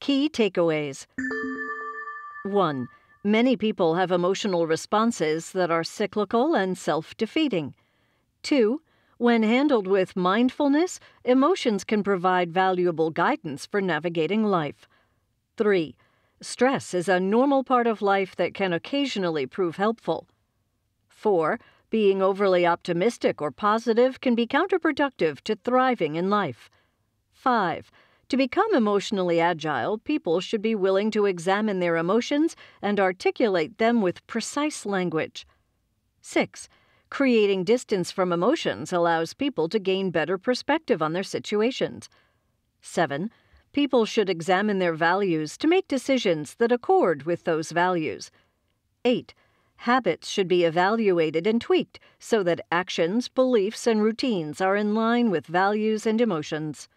Key takeaways 1. Many people have emotional responses that are cyclical and self defeating. 2. When handled with mindfulness, emotions can provide valuable guidance for navigating life. 3. Stress is a normal part of life that can occasionally prove helpful. 4. Being overly optimistic or positive can be counterproductive to thriving in life. 5. To become emotionally agile, people should be willing to examine their emotions and articulate them with precise language. 6. Creating distance from emotions allows people to gain better perspective on their situations. 7. People should examine their values to make decisions that accord with those values. 8. Habits should be evaluated and tweaked so that actions, beliefs, and routines are in line with values and emotions.